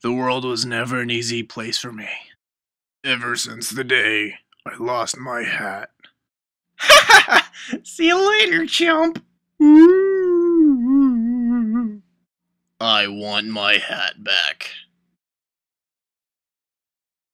The world was never an easy place for me. Ever since the day I lost my hat. See you later, chump. I want my hat back.